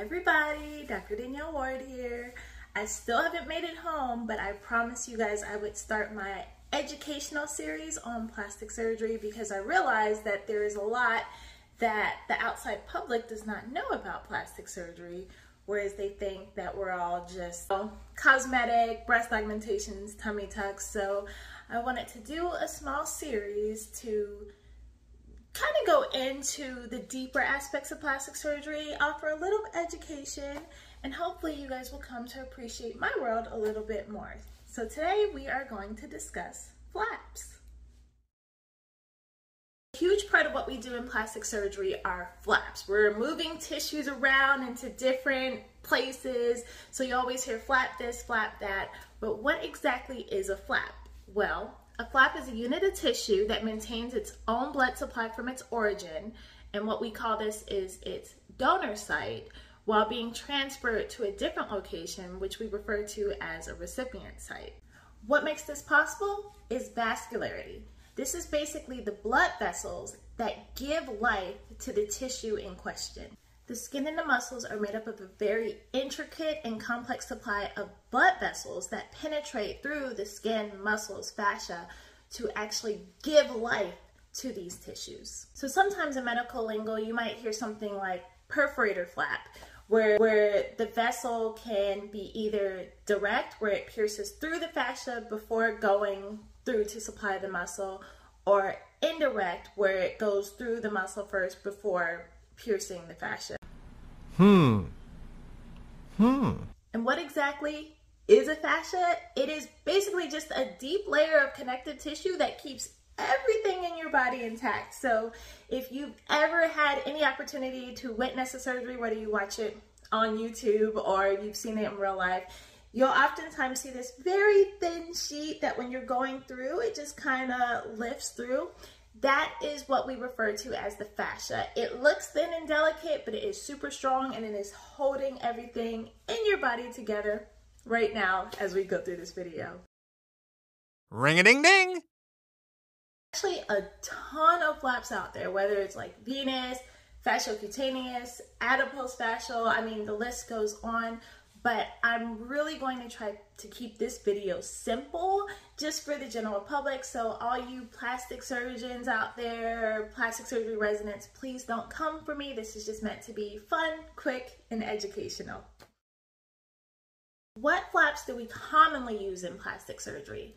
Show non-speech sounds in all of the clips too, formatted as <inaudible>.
Everybody, Dr. Danielle Ward here. I still haven't made it home, but I promised you guys I would start my educational series on plastic surgery because I realized that there is a lot that the outside public does not know about plastic surgery, whereas they think that we're all just cosmetic, breast augmentations, tummy tucks. So I wanted to do a small series to kind of go into the deeper aspects of plastic surgery, offer a little education, and hopefully you guys will come to appreciate my world a little bit more. So today we are going to discuss flaps. A huge part of what we do in plastic surgery are flaps. We're moving tissues around into different places. So you always hear flap this, flap that. But what exactly is a flap? Well, a flap is a unit of tissue that maintains its own blood supply from its origin, and what we call this is its donor site, while being transferred to a different location, which we refer to as a recipient site. What makes this possible is vascularity. This is basically the blood vessels that give life to the tissue in question. The skin and the muscles are made up of a very intricate and complex supply of blood vessels that penetrate through the skin, muscles, fascia to actually give life to these tissues. So sometimes in medical lingo, you might hear something like perforator flap, where, where the vessel can be either direct, where it pierces through the fascia before going through to supply the muscle, or indirect, where it goes through the muscle first before piercing the fascia. Hmm. Hmm. And what exactly is a fascia? It is basically just a deep layer of connective tissue that keeps everything in your body intact. So if you've ever had any opportunity to witness a surgery, whether you watch it on YouTube or you've seen it in real life, you'll oftentimes see this very thin sheet that when you're going through, it just kind of lifts through. That is what we refer to as the fascia. It looks thin and delicate, but it is super strong and it is holding everything in your body together right now as we go through this video. Ring-a-ding-ding! Actually, a ton of flaps out there, whether it's like venous, fasciocutaneous, adipose fascial, I mean, the list goes on but I'm really going to try to keep this video simple just for the general public. So all you plastic surgeons out there, plastic surgery residents, please don't come for me. This is just meant to be fun, quick, and educational. What flaps do we commonly use in plastic surgery?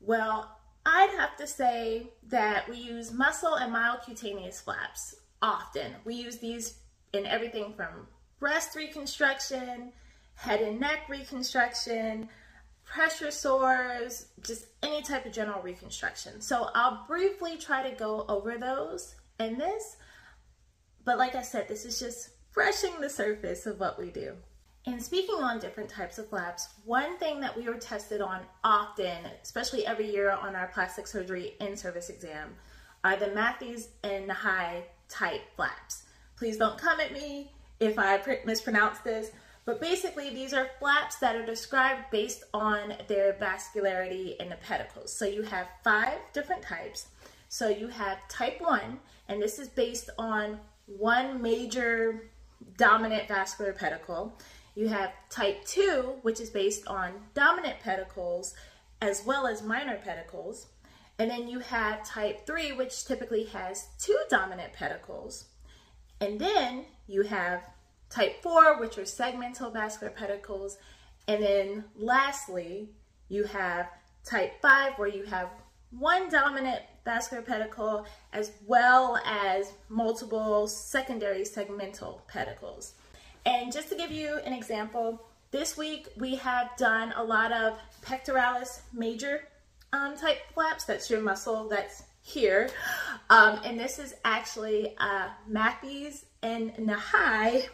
Well, I'd have to say that we use muscle and myocutaneous flaps often. We use these in everything from breast reconstruction, head and neck reconstruction, pressure sores, just any type of general reconstruction. So I'll briefly try to go over those in this, but like I said, this is just brushing the surface of what we do. And speaking on different types of flaps, one thing that we were tested on often, especially every year on our plastic surgery in-service exam, are the Mathes and Nahai type flaps. Please don't come at me if I mispronounce this, but basically, these are flaps that are described based on their vascularity in the pedicles. So you have five different types. So you have type 1, and this is based on one major dominant vascular pedicle. You have type 2, which is based on dominant pedicles as well as minor pedicles. And then you have type 3, which typically has two dominant pedicles. And then you have Type 4, which are segmental vascular pedicles. And then lastly, you have type 5, where you have one dominant vascular pedicle as well as multiple secondary segmental pedicles. And just to give you an example, this week we have done a lot of pectoralis major um, type flaps. That's your muscle that's here. Um, and this is actually uh, Mathes and Nahai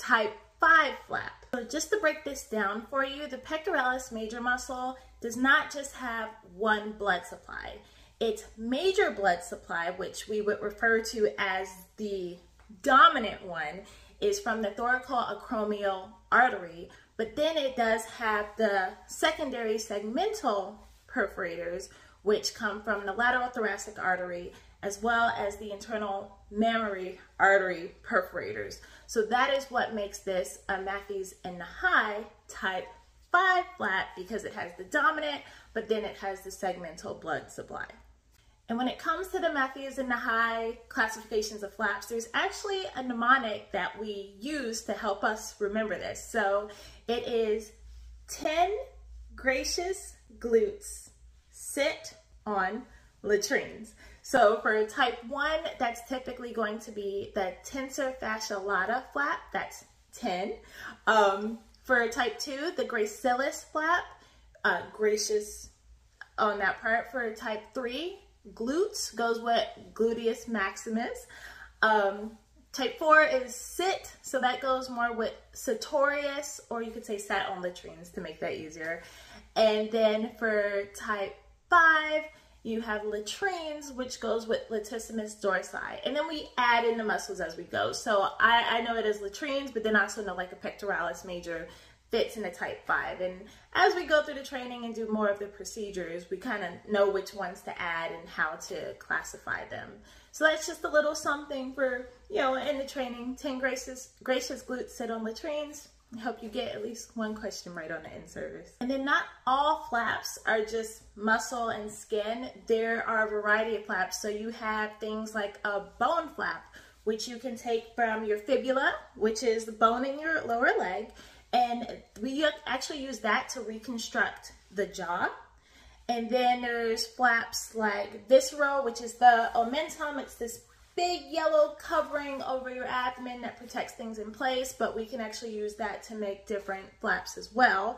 type 5 flap. So just to break this down for you, the pectoralis major muscle does not just have one blood supply. Its major blood supply, which we would refer to as the dominant one, is from the thoracoacromial artery, but then it does have the secondary segmental perforators, which come from the lateral thoracic artery, as well as the internal mammary artery perforators. So that is what makes this a Mathes and Nahai type 5 flap because it has the dominant, but then it has the segmental blood supply. And when it comes to the Mathes and Nahai classifications of flaps, there's actually a mnemonic that we use to help us remember this. So it is 10 gracious glutes sit on latrines. So for type 1, that's typically going to be the tensor fascia lata flap, that's 10. Um, for type 2, the gracilis flap, uh, gracious on that part. For type 3, glutes goes with gluteus maximus. Um, type 4 is sit, so that goes more with sartorius, or you could say sat on latrines to make that easier. And then for type 5, you have latrines, which goes with latissimus dorsi. And then we add in the muscles as we go. So I, I know it as latrines, but then I also know like a pectoralis major fits in a type 5. And as we go through the training and do more of the procedures, we kind of know which ones to add and how to classify them. So that's just a little something for, you know, in the training. 10 gracious, gracious glutes sit on latrines. Hope you get at least one question right on the in-service. And then not all flaps are just muscle and skin. There are a variety of flaps. So you have things like a bone flap, which you can take from your fibula, which is the bone in your lower leg, and we actually use that to reconstruct the jaw. And then there's flaps like visceral, which is the omentum. It's this big yellow covering over your abdomen that protects things in place, but we can actually use that to make different flaps as well.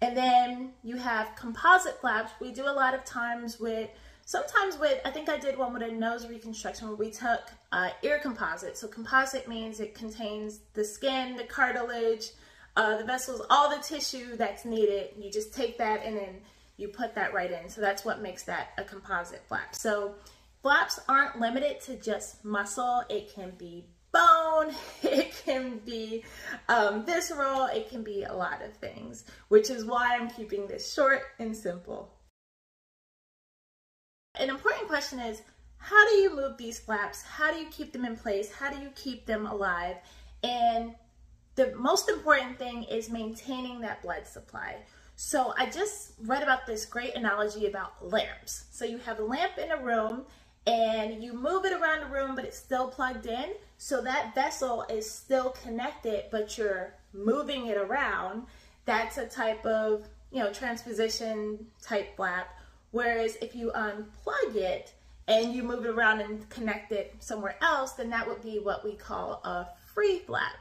And then you have composite flaps. We do a lot of times with, sometimes with, I think I did one with a nose reconstruction where we took uh, ear composite. So composite means it contains the skin, the cartilage, uh, the vessels, all the tissue that's needed. You just take that and then you put that right in. So that's what makes that a composite flap. So flaps aren't limited to just muscle. It can be bone, <laughs> it can be um, visceral, it can be a lot of things, which is why I'm keeping this short and simple. An important question is, how do you move these flaps? How do you keep them in place? How do you keep them alive? And the most important thing is maintaining that blood supply. So I just read about this great analogy about lamps. So you have a lamp in a room and you move it around the room, but it's still plugged in. So that vessel is still connected, but you're moving it around. That's a type of, you know, transposition type flap. Whereas if you unplug it and you move it around and connect it somewhere else, then that would be what we call a free flap.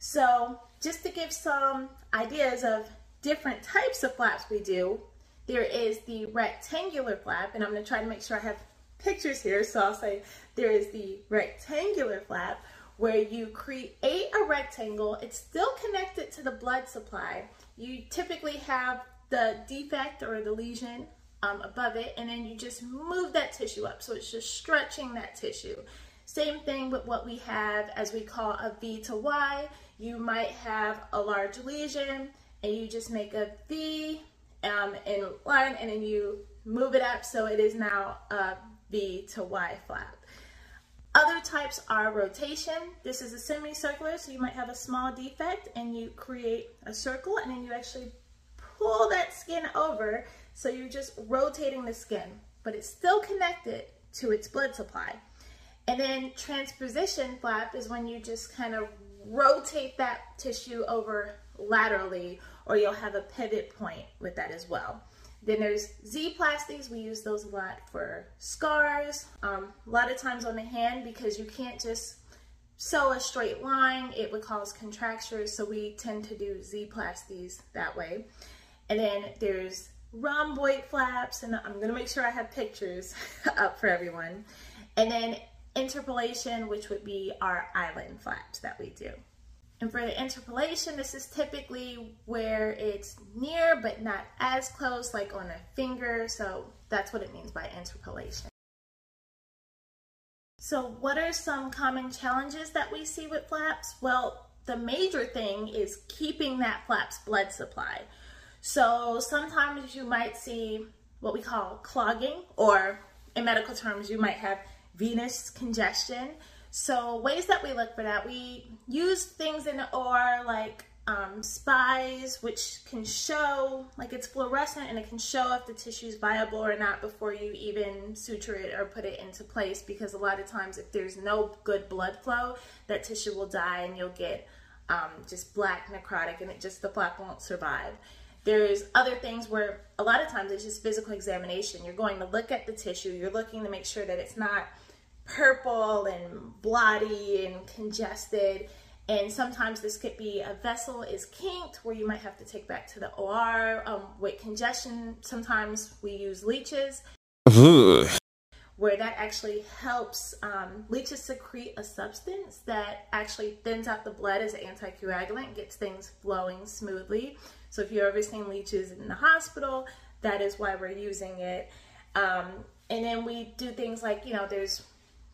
So just to give some ideas of different types of flaps we do, there is the rectangular flap, and I'm gonna try to make sure I have pictures here. So I'll say there is the rectangular flap where you create a rectangle. It's still connected to the blood supply. You typically have the defect or the lesion um, above it, and then you just move that tissue up. So it's just stretching that tissue. Same thing with what we have as we call a V to Y. You might have a large lesion and you just make a V um, in line and then you move it up so it is now a V to Y flap. Other types are rotation. This is a semicircular, so you might have a small defect and you create a circle and then you actually pull that skin over so you're just rotating the skin, but it's still connected to its blood supply. And then transposition flap is when you just kind of rotate that tissue over laterally or you'll have a pivot point with that as well. Then there's Z-plasties. We use those a lot for scars, um, a lot of times on the hand because you can't just sew a straight line. It would cause contractures, so we tend to do Z-plasties that way. And then there's rhomboid flaps, and I'm gonna make sure I have pictures <laughs> up for everyone. And then interpolation, which would be our island flaps that we do. And for the interpolation, this is typically where it's near but not as close, like on a finger. So that's what it means by interpolation. So what are some common challenges that we see with flaps? Well, the major thing is keeping that flap's blood supply. So sometimes you might see what we call clogging, or in medical terms, you might have venous congestion. So ways that we look for that, we use things in OR like um, spies, which can show, like it's fluorescent and it can show if the tissue is viable or not before you even suture it or put it into place because a lot of times if there's no good blood flow, that tissue will die and you'll get um, just black necrotic and it just, the flap won't survive. There's other things where a lot of times it's just physical examination. You're going to look at the tissue, you're looking to make sure that it's not purple and bloody and congested and sometimes this could be a vessel is kinked where you might have to take back to the OR. Um, with congestion, sometimes we use leeches. where that actually helps um, leeches secrete a substance that actually thins out the blood as an anticoagulant, gets things flowing smoothly. So if you've ever seen leeches in the hospital, that is why we're using it. Um, and then we do things like, you know, there's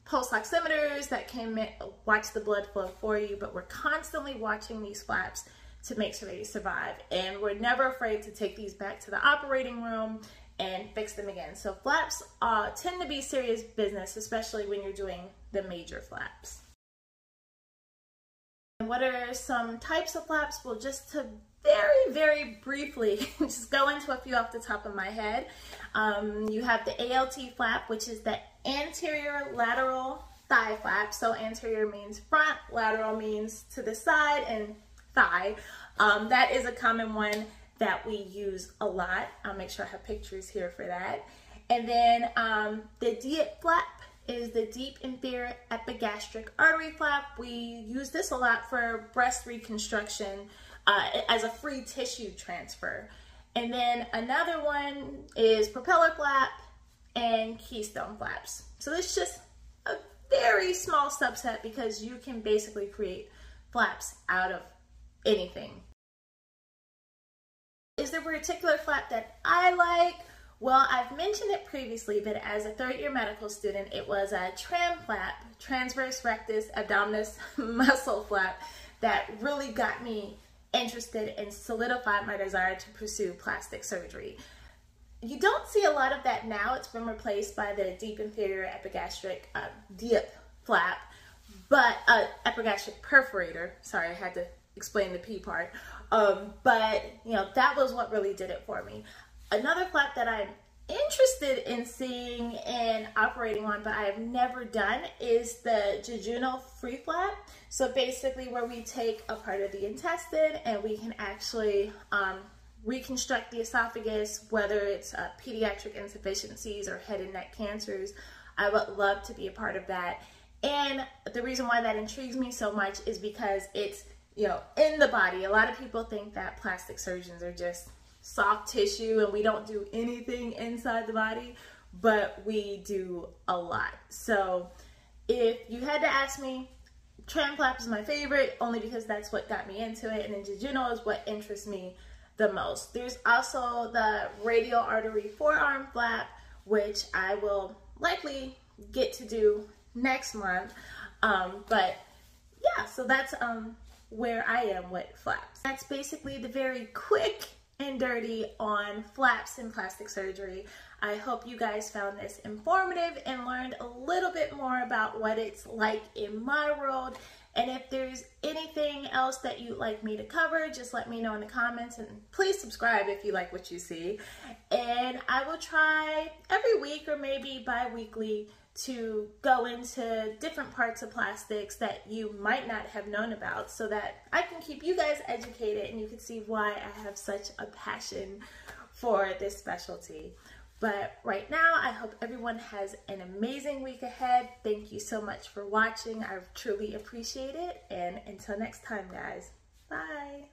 pulse oximeters that can watch the blood flow for you, but we're constantly watching these flaps to make sure they survive. And we're never afraid to take these back to the operating room and fix them again. So flaps uh, tend to be serious business, especially when you're doing the major flaps. And what are some types of flaps? Well, just to very, very briefly, <laughs> just go into a few off the top of my head. Um, you have the ALT flap, which is the anterior lateral thigh flap. So anterior means front, lateral means to the side, and thigh. Um, that is a common one that we use a lot. I'll make sure I have pictures here for that. And then um, the DIEP flap is the deep inferior epigastric artery flap. We use this a lot for breast reconstruction uh, as a free tissue transfer. And then another one is propeller flap and keystone flaps. So it's just a very small subset because you can basically create flaps out of anything. Is there a particular flap that I like? Well, I've mentioned it previously, but as a third year medical student, it was a tram flap, transverse rectus abdominis <laughs> muscle flap, that really got me interested and solidified my desire to pursue plastic surgery. You don't see a lot of that now. It's been replaced by the deep inferior epigastric uh, DIEP flap, but uh, epigastric perforator. Sorry, I had to explain the P part. Um, but you know that was what really did it for me. Another flap that I'm interested in seeing and operating on, but I have never done, is the jejunal free flap. So basically where we take a part of the intestine and we can actually um, reconstruct the esophagus, whether it's uh, pediatric insufficiencies or head and neck cancers. I would love to be a part of that. And the reason why that intrigues me so much is because it's, you know, in the body. A lot of people think that plastic surgeons are just soft tissue and we don't do anything inside the body, but we do a lot. So if you had to ask me, tram flap is my favorite only because that's what got me into it and then jejunal is what interests me the most. There's also the radial artery forearm flap, which I will likely get to do next month. Um, but yeah, so that's um, where I am with flaps. That's basically the very quick and dirty on flaps and plastic surgery. I hope you guys found this informative and learned a little bit more about what it's like in my world. And if there's anything else that you'd like me to cover, just let me know in the comments and please subscribe if you like what you see. And I will try every week or maybe bi-weekly to go into different parts of plastics that you might not have known about so that I can keep you guys educated and you can see why I have such a passion for this specialty. But right now, I hope everyone has an amazing week ahead. Thank you so much for watching. I truly appreciate it. And until next time, guys, bye.